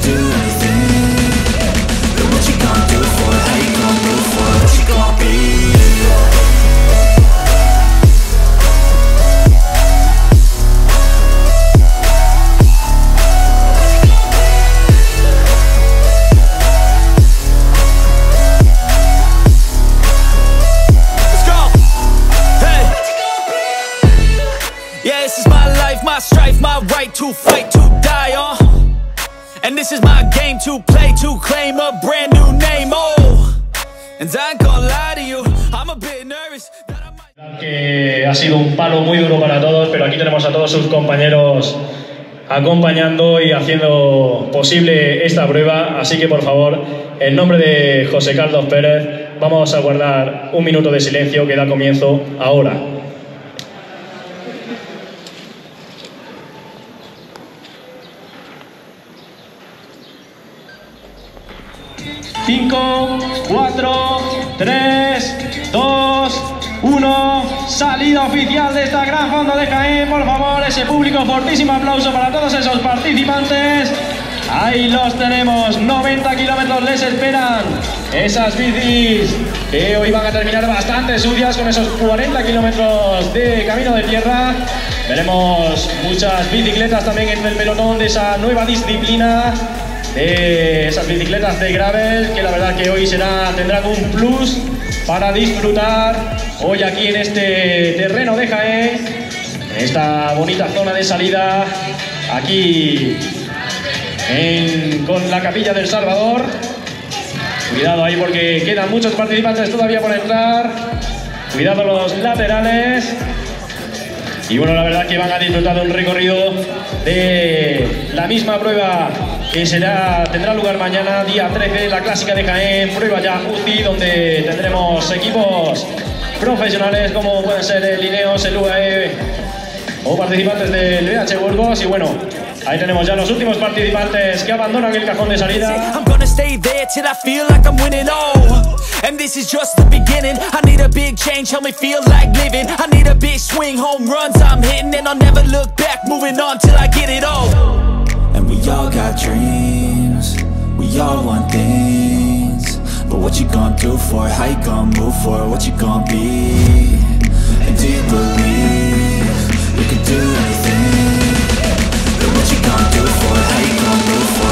do anything? What you gonna do for you gonna for? What you gonna be? Yeah, this is my life, my strife, my right to fight, to die on. And this is my game to play, to claim a brand new name. Oh, and I ain't gonna lie to you, I'm a bit nervous que ha sido un palo muy duro para todos, pero aquí tenemos a todos sus compañeros acompañando y haciendo posible esta prueba. Así que, por favor, en nombre de José Carlos Pérez, vamos a guardar un minuto de silencio que da comienzo ahora. Cinco, cuatro, tres, dos, uno. Salida oficial de esta gran fondo de Jaén. Por favor, ese público, fortísimo aplauso para todos esos participantes. Ahí los tenemos, 90 kilómetros les esperan. Esas bicis que hoy van a terminar bastante sucias con esos 40 kilómetros de camino de tierra. Veremos muchas bicicletas también en el pelotón de esa nueva disciplina de esas bicicletas de gravel que la verdad que hoy será, tendrán un plus para disfrutar hoy aquí en este terreno de Jaén, esta bonita zona de salida, aquí con la capilla del Salvador. Cuidado ahí porque quedan muchos participantes todavía por entrar. Cuidado los laterales. Y bueno, la verdad que van a disfrutar de un recorrido de la misma prueba que será, tendrá lugar mañana, día 13, la clásica de Jaén, prueba ya UCI, donde tendremos equipos profesionales como pueden ser el Ineos, el UAE o participantes del BH Burgos. Y bueno, ahí tenemos ya los últimos participantes que abandonan el cajón de salida. I'm gonna stay there till I feel like I'm winning, oh And this is just the beginning. I need a big change, help me feel like living. I need a big swing, home runs I'm hitting And I'll never look back, moving on till I get it all we all got dreams We all want things But what you gonna do for it? How you gonna move for it? What you gonna be? And do you believe You can do anything But what you gonna do for it? How you gonna move for it?